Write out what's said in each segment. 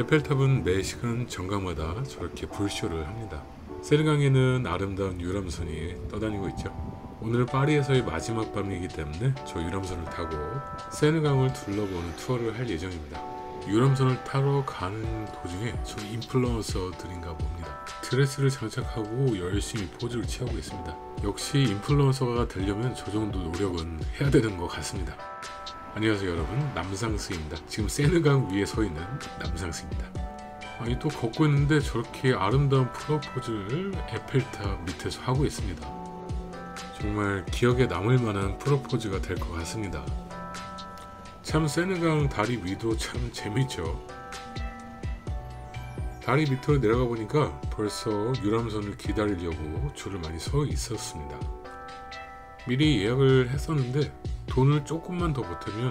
에펠탑은 매 시간 정각마다 저렇게 불쇼를 합니다. 세르강에는 아름다운 유람선이 떠다니고 있죠. 오늘은 파리에서의 마지막 밤이기 때문에 저 유람선을 타고 세르강을 둘러보는 투어를 할 예정입니다. 유람선을 타러 가는 도중에 저 인플루언서들인가 봅니다. 드레스를 장착하고 열심히 포즈를 취하고 있습니다. 역시 인플루언서가 되려면 저 정도 노력은 해야 되는 것 같습니다. 안녕하세요 여러분 남상스입니다. 지금 세느강 위에 서 있는 남상스입니다. 아니 또 걷고 있는데 저렇게 아름다운 프로포즈를 에펠탑 밑에서 하고 있습니다. 정말 기억에 남을 만한 프로포즈가 될 것 같습니다. 참 세느강 다리 위도 참 재밌죠. 다리 밑으로 내려가 보니까 벌써 유람선을 기다리려고 줄을 많이 서 있었습니다. 미리 예약을 했었는데 돈을 조금만 더 보태면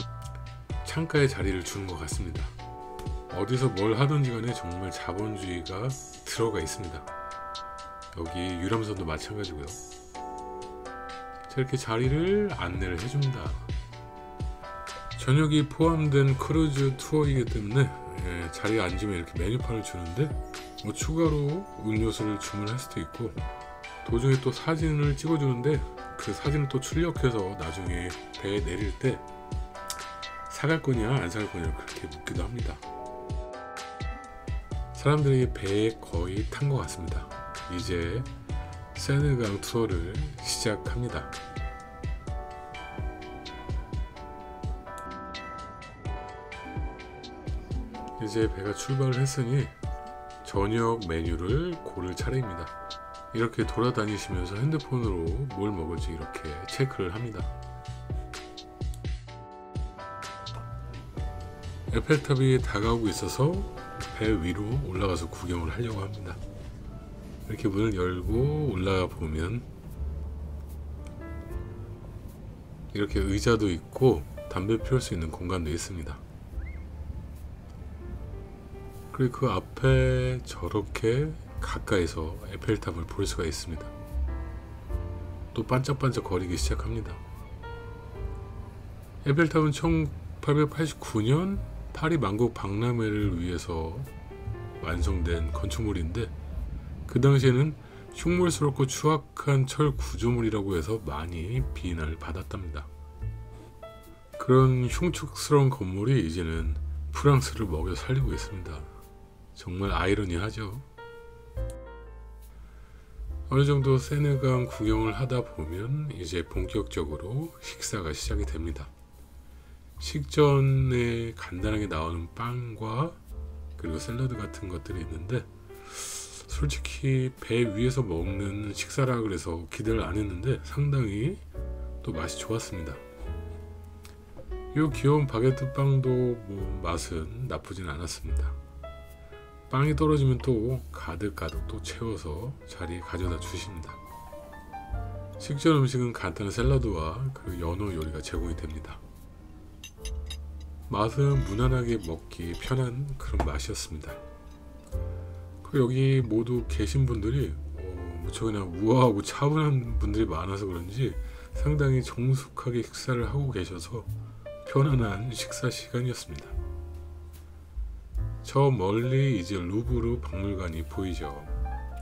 창가에 자리를 주는 것 같습니다. 어디서 뭘 하든지 간에 정말 자본주의가 들어가 있습니다. 여기 유람선도 마찬가지고요. 저렇게 자리를 안내를 해줍니다. 저녁이 포함된 크루즈 투어이기 때문에 예, 자리에 앉으면 이렇게 메뉴판을 주는데 뭐 추가로 음료수를 주문할 수도 있고 도중에 또 사진을 찍어주는데 그 사진을 또 출력해서 나중에 배에 내릴 때 사갈 거냐 안 사갈 거냐 그렇게 묻기도 합니다. 사람들이 배에 거의 탄 것 같습니다. 이제 세느강 투어를 시작합니다. 이제 배가 출발을 했으니 저녁 메뉴를 고를 차례입니다. 이렇게 돌아다니시면서 핸드폰으로 뭘 먹을지 이렇게 체크를 합니다. 에펠탑이 다가오고 있어서 배 위로 올라가서 구경을 하려고 합니다. 이렇게 문을 열고 올라가 보면 이렇게 의자도 있고 담배 피울 수 있는 공간도 있습니다. 그리고 그 앞에 저렇게 가까이서 에펠탑을 볼 수가 있습니다. 또 반짝반짝 거리기 시작합니다. 에펠탑은 1889년 파리 만국 박람회를 위해서 완성된 건축물인데 그 당시에는 흉물스럽고 추악한 철 구조물이라고 해서 많이 비난을 받았답니다. 그런 흉측스러운 건물이 이제는 프랑스를 먹여 살리고 있습니다. 정말 아이러니하죠. 어느 정도 세네강 구경을 하다 보면 이제 본격적으로 식사가 시작이 됩니다. 식전에 간단하게 나오는 빵과 그리고 샐러드 같은 것들이 있는데 솔직히 배 위에서 먹는 식사라 그래서 기대를 안 했는데 상당히 또 맛이 좋았습니다. 이 귀여운 바게트 빵도 뭐 맛은 나쁘진 않았습니다. 빵이 떨어지면 또 가득가득 또 채워서 자리에 가져다 주십니다. 식전 음식은 간단한 샐러드와 그 연어 요리가 제공이 됩니다. 맛은 무난하게 먹기 편한 그런 맛이었습니다. 그 여기 모두 계신 분들이 어, 무척이나 우아하고 차분한 분들이 많아서 그런지 상당히 정숙하게 식사를 하고 계셔서 편안한 식사 시간이었습니다. 저 멀리 이제 루브르 박물관이 보이죠.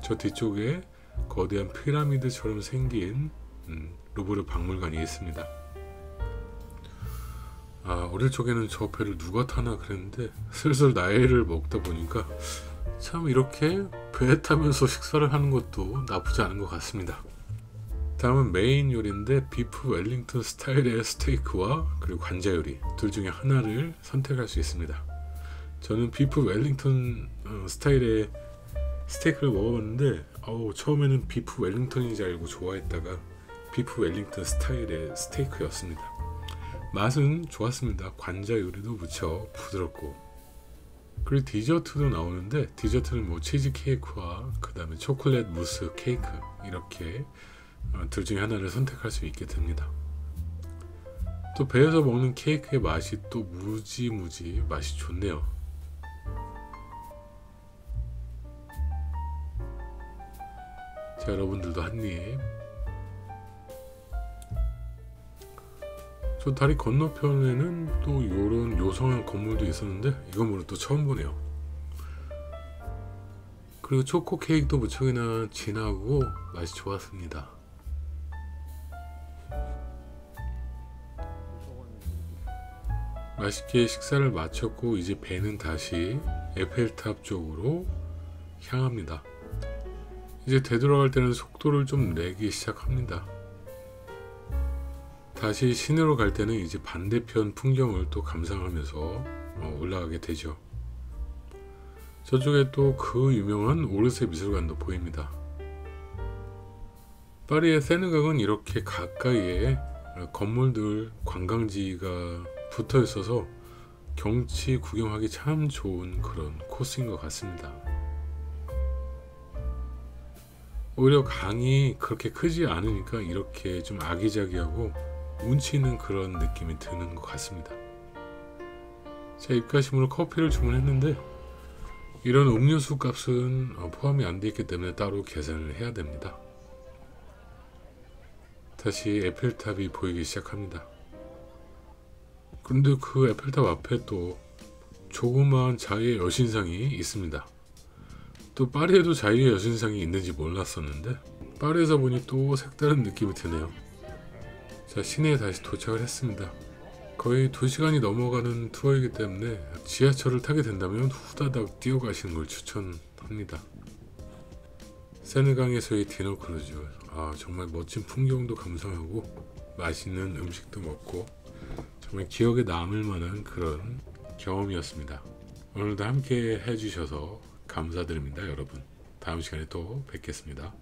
저 뒤쪽에 거대한 피라미드처럼 생긴 음, 루브르 박물관이 있습니다. 아, 어릴 적에는 저 배를 누가 타나 그랬는데 슬슬 나이를 먹다 보니까 참 이렇게 배 타면서 식사를 하는 것도 나쁘지 않은 것 같습니다. 다음은 메인 요리인데 beef Wellington 스타일의 스테이크와 그리고 관자 요리 둘 중에 하나를 선택할 수 있습니다. 저는 beef Wellington 어, 스타일의 스테이크를 먹어봤는데 어우, 처음에는 beef Wellington인 줄 알고 좋아했다가 beef Wellington 스타일의 스테이크였습니다. 맛은 좋았습니다. 관자 요리도 무척 부드럽고 그리고 디저트도 나오는데 디저트는 뭐 치즈 케이크와 그 다음에 초콜릿 무스 케이크 이렇게 어, 둘 중에 하나를 선택할 수 있게 됩니다. 또 배에서 먹는 케이크의 맛이 또 무지무지 맛이 좋네요. 여러분들도 한 입. 저 다리 건너편에는 또 이런 요성한 건물도 있었는데 이건 오늘 또 처음 보네요. 그리고 초코 케이크도 무척이나 진하고 맛이 좋았습니다. 맛있게 식사를 마쳤고 이제 배는 다시 에펠탑 쪽으로 향합니다. 이제 되돌아갈 때는 속도를 좀 내기 시작합니다. 다시 시내로 갈 때는 이제 반대편 풍경을 또 감상하면서 어, 올라가게 되죠. 저쪽에 또 그 유명한 오르세 미술관도 보입니다. 파리의 세느강은 이렇게 가까이에 건물들 관광지가 붙어 있어서 경치 구경하기 참 좋은 그런 코스인 것 같습니다. 오히려 강이 그렇게 크지 않으니까 이렇게 좀 아기자기하고 운치 있는 그런 느낌이 드는 것 같습니다. 자, 입가심으로 커피를 주문했는데 이런 음료수 값은 어, 포함이 안돼 있기 때문에 따로 계산을 해야 됩니다. 다시 에펠탑이 보이기 시작합니다. 근데 그 에펠탑 앞에 또 조그마한 자유의 여신상이 있습니다. 또 파리에도 자유의 여신상이 있는지 몰랐었는데 파리에서 보니 또 색다른 느낌이 드네요. 자 시내에 다시 도착을 했습니다. 거의 2시간이 넘어가는 투어이기 때문에 지하철을 타게 된다면 후다닥 뛰어가시는 걸 추천합니다. 세느강에서의 디너 크루즈 아 정말 멋진 풍경도 감상하고 맛있는 음식도 먹고 정말 기억에 남을 만한 그런 경험이었습니다. 오늘도 함께 해주셔서 감사드립니다 여러분 다음 시간에 또 뵙겠습니다.